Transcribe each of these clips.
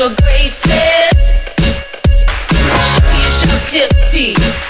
your graces. Show you your tipsy.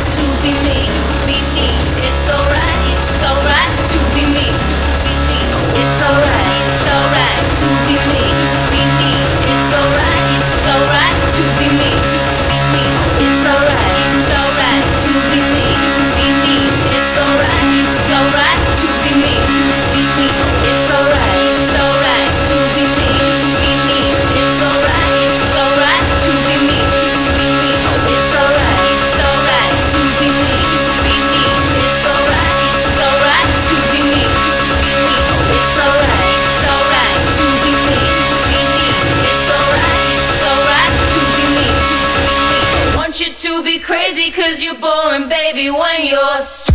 cause you're boring, baby, when you're stressed.